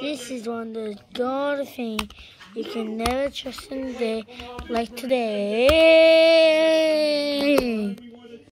This is one of the God things you can never trust in a day like today.